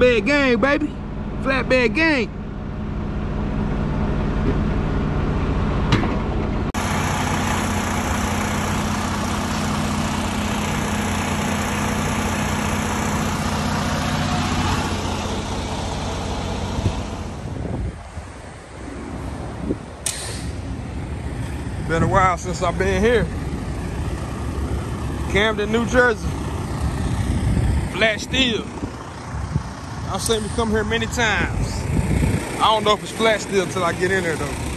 Flatbed gang, baby. Flatbed gang. Been a while since I've been here. Camden, New Jersey. Flat steel. I've seen me come here many times. I don't know if it's flat still till I get in there though.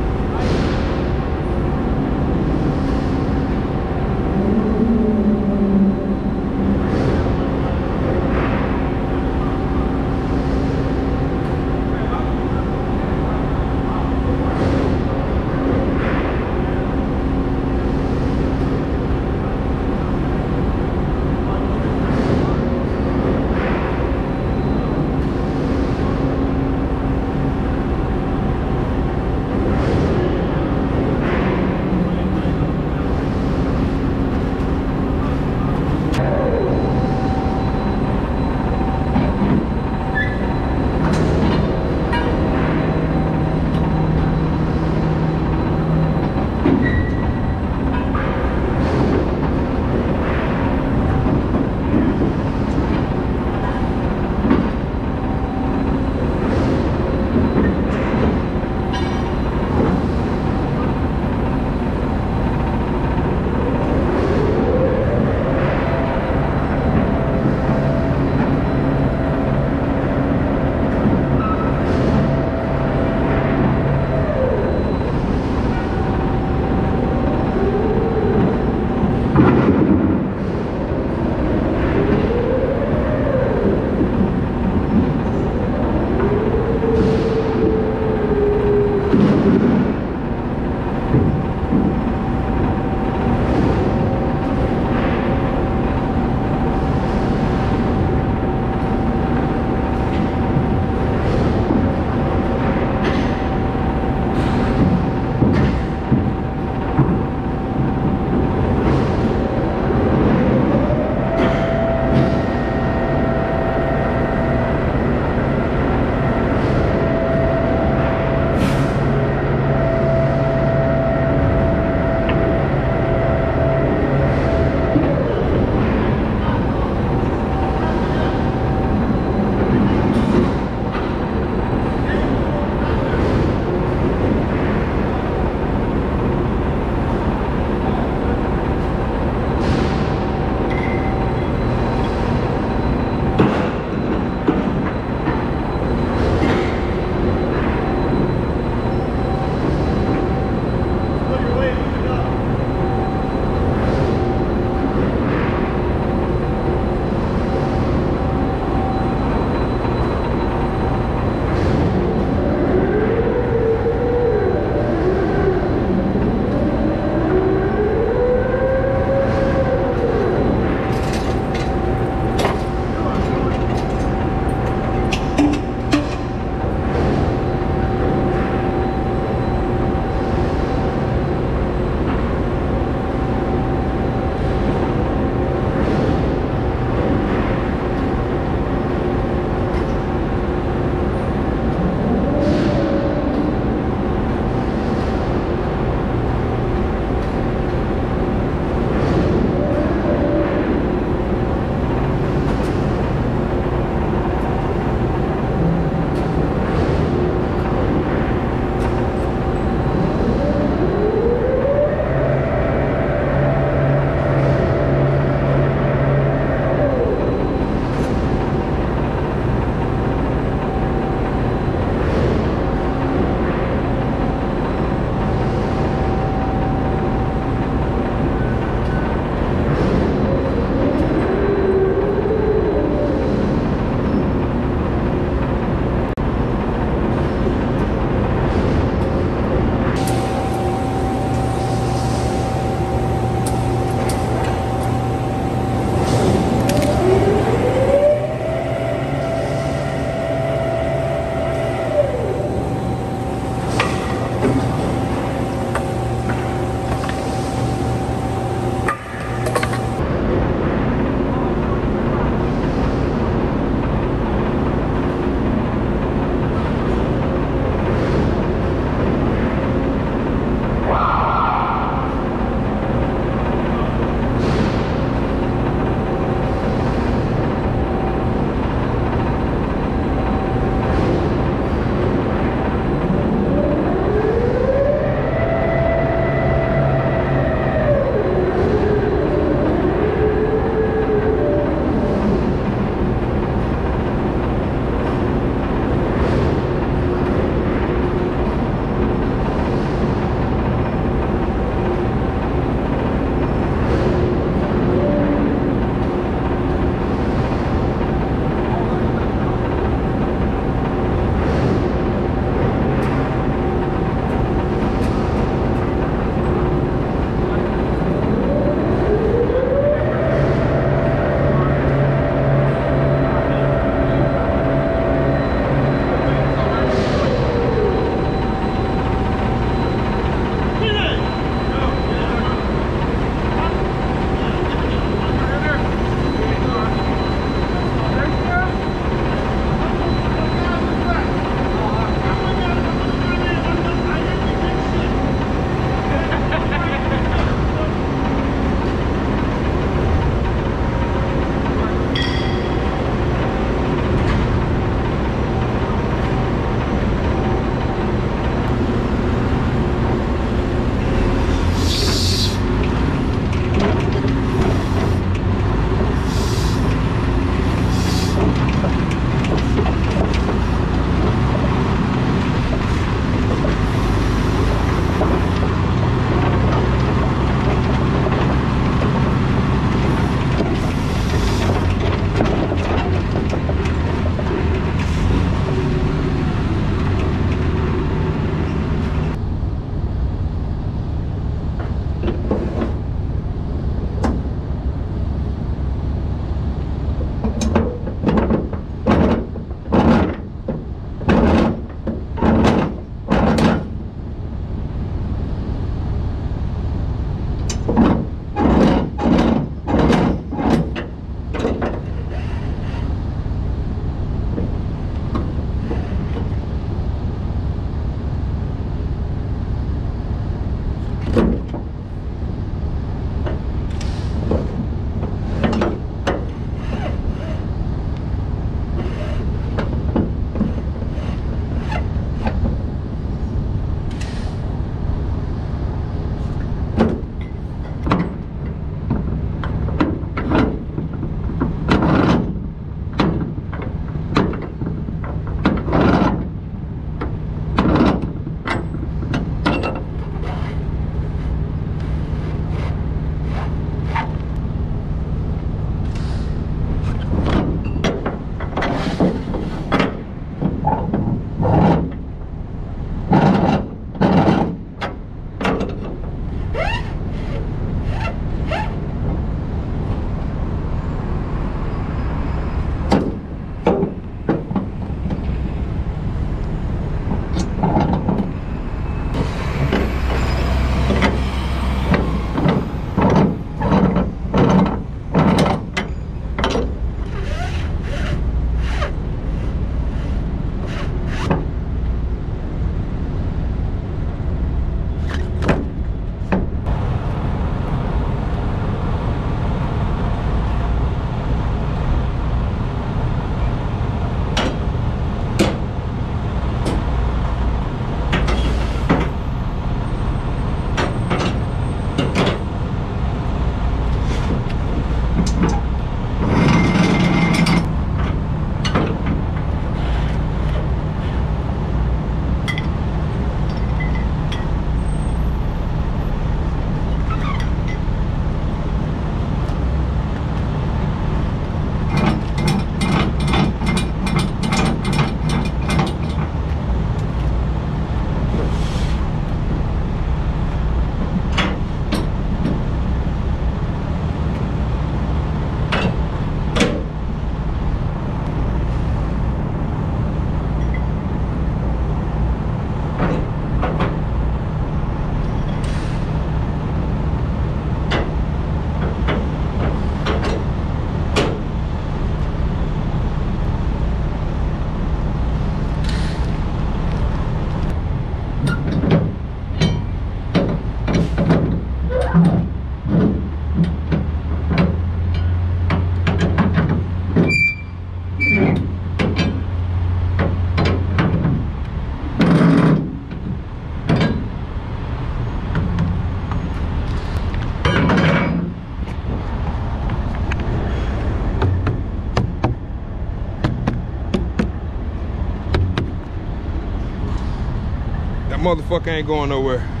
Motherfucker ain't going nowhere.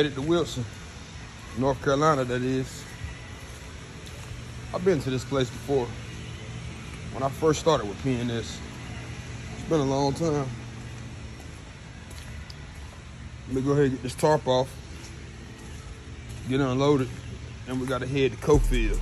Made it to Wilson, North Carolina, that is. I've been to this place before. When I first started with P&S. It's been a long time. Let me go ahead and get this tarp off, get unloaded, and we gotta head to Cofield.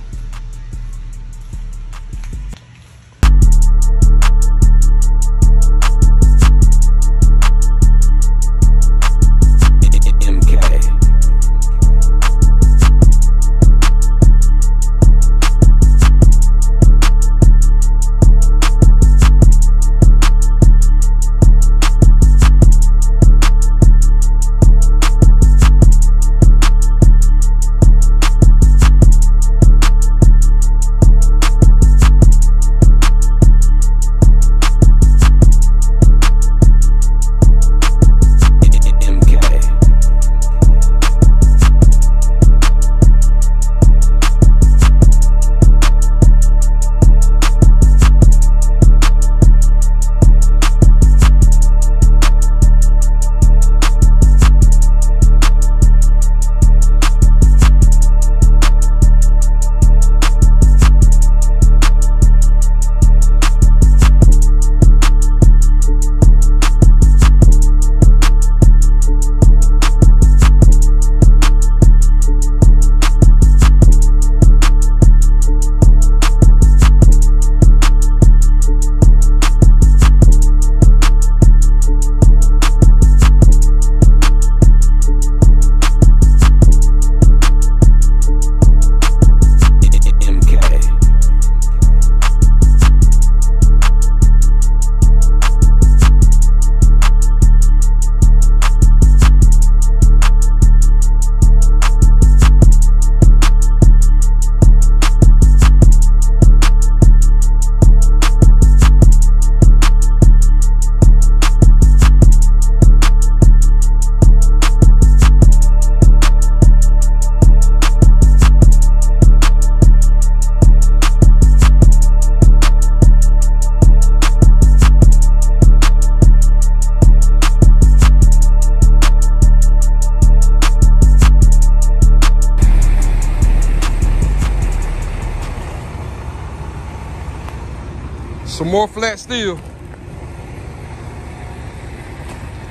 More flat steel.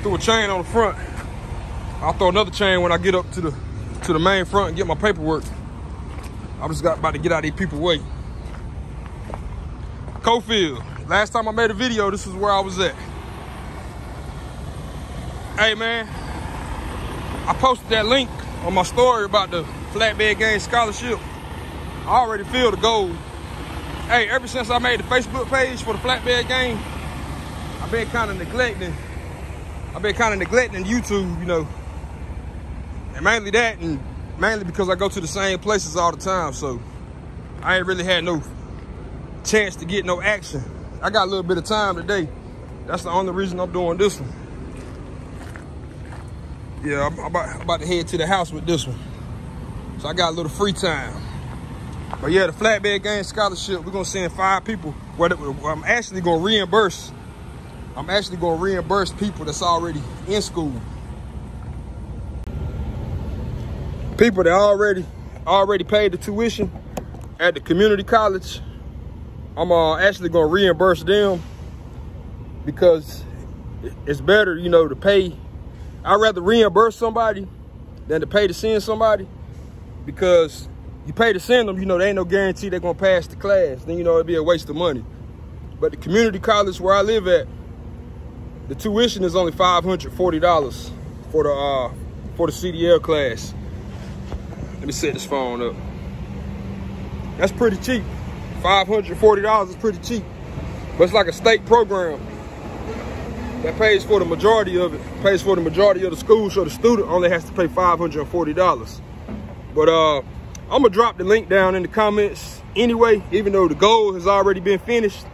Threw a chain on the front. I'll throw another chain when I get up to the to the main front and get my paperwork. I just got about to get out of these people way. Cofield. Last time I made a video, this is where I was at. Hey man, I posted that link on my story about the flatbed gang scholarship. I already feel the goal. Hey, ever since I made the Facebook page for the flatbed gang, I've been kind of neglecting. I've been kind of neglecting YouTube, you know. And mainly that, and mainly because I go to the same places all the time, so I ain't really had no chance to get no action. I got a little bit of time today. That's the only reason I'm doing this one yeah, I'm about, I'm about to head to the house with this one. So I got a little free time. But yeah, the flatbed gang scholarship, we're gonna send five people. Where I'm actually gonna reimburse. I'm actually gonna reimburse people that's already in school. People that already already paid the tuition at the community college. I'm uh, actually gonna reimburse them because it's better, you know, to pay I'd rather reimburse somebody than to pay to send somebody because you pay to send them, you know, there ain't no guarantee they're gonna pass the class. Then, you know, it'd be a waste of money. But the community college where I live at, the tuition is only $540 for the, uh, for the CDL class. Let me set this phone up. That's pretty cheap. $540 is pretty cheap. But it's like a state program that pays for the majority of it, pays for the majority of the school, so the student only has to pay $540. But uh, I'm gonna drop the link down in the comments anyway, even though the goal has already been finished.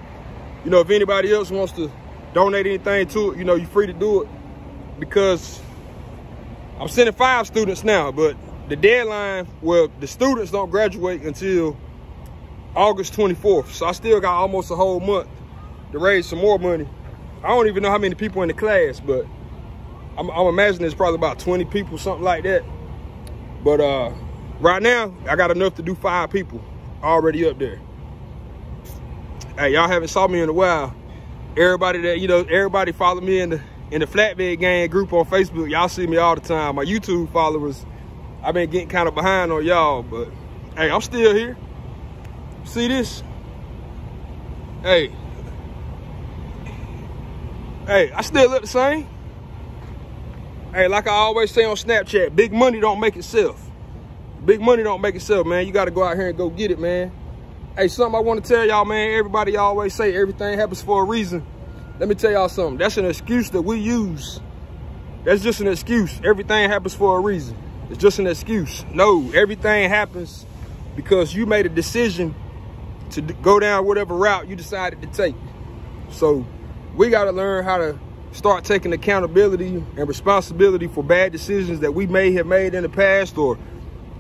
You know, if anybody else wants to donate anything to it, you know, you're free to do it because I'm sending five students now, but the deadline, well, the students don't graduate until August 24th. So I still got almost a whole month to raise some more money I don't even know how many people in the class, but I'm, I'm imagining there's probably about 20 people, something like that. But uh, right now, I got enough to do five people already up there. Hey, y'all haven't saw me in a while. Everybody that, you know, everybody follow me in the in the flatbed gang group on Facebook. Y'all see me all the time. My YouTube followers, I've been getting kind of behind on y'all, but hey, I'm still here. See this? Hey, Hey, I still look the same. Hey, like I always say on Snapchat, big money don't make itself. Big money don't make itself, man. You got to go out here and go get it, man. Hey, something I want to tell y'all, man. Everybody always say everything happens for a reason. Let me tell y'all something. That's an excuse that we use. That's just an excuse. Everything happens for a reason. It's just an excuse. No, everything happens because you made a decision to go down whatever route you decided to take. So we got to learn how to start taking accountability and responsibility for bad decisions that we may have made in the past or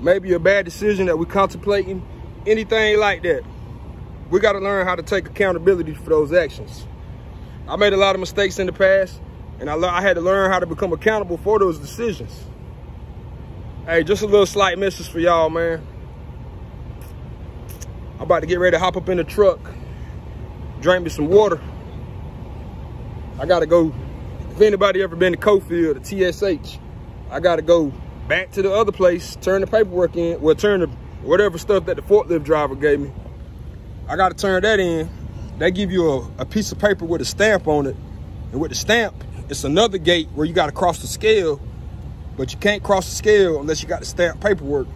maybe a bad decision that we're contemplating, anything like that. We got to learn how to take accountability for those actions. I made a lot of mistakes in the past, and I, I had to learn how to become accountable for those decisions. Hey, just a little slight message for y'all, man. I'm about to get ready to hop up in the truck, drink me some water. I gotta go, if anybody ever been to Cofield, the TSH, I gotta go back to the other place, turn the paperwork in, well, turn the whatever stuff that the forklift driver gave me. I gotta turn that in. They give you a, a piece of paper with a stamp on it. And with the stamp, it's another gate where you gotta cross the scale, but you can't cross the scale unless you got the stamp paperwork.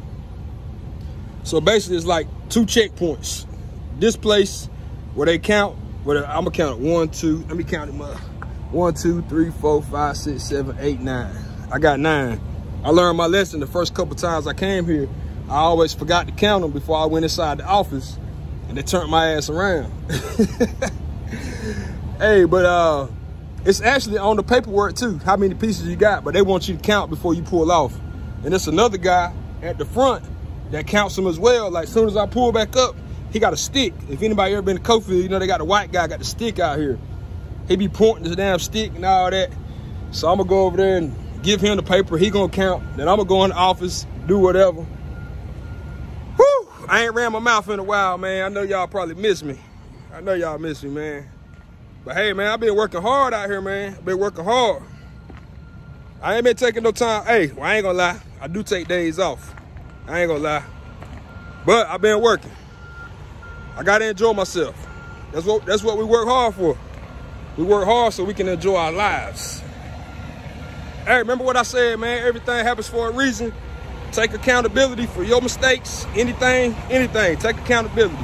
So basically it's like two checkpoints. This place where they count, where I'm gonna count it one, two, let me count them up. One, two, three, four, five, six, seven, eight, nine. I got nine. I learned my lesson the first couple times I came here. I always forgot to count them before I went inside the office and they turned my ass around. hey, but uh, it's actually on the paperwork too, how many pieces you got, but they want you to count before you pull off. And it's another guy at the front that counts them as well. Like soon as I pull back up, he got a stick. If anybody ever been to Cofield, you know they got a white guy got the stick out here he be pointing the damn stick and all that. So I'm gonna go over there and give him the paper. He gonna count. Then I'm gonna go in the office, do whatever. Whew, I ain't ran my mouth in a while, man. I know y'all probably miss me. I know y'all miss me, man. But hey, man, I've been working hard out here, man. I've been working hard. I ain't been taking no time. Hey, well, I ain't gonna lie. I do take days off. I ain't gonna lie. But I've been working. I gotta enjoy myself. That's what that's what we work hard for. We work hard so we can enjoy our lives. Hey, remember what I said, man? Everything happens for a reason. Take accountability for your mistakes, anything, anything. Take accountability.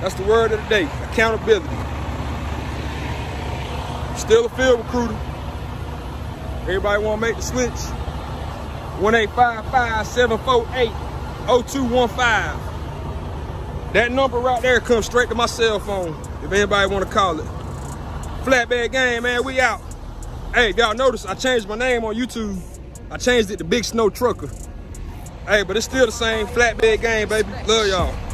That's the word of the day, accountability. Still a field recruiter. Everybody want to make the switch? 1-855-748-0215. That number right there comes straight to my cell phone if anybody want to call it. Flatbed gang, man, we out. Hey, y'all notice I changed my name on YouTube. I changed it to Big Snow Trucker. Hey, but it's still the same Flatbed gang, baby. Love y'all.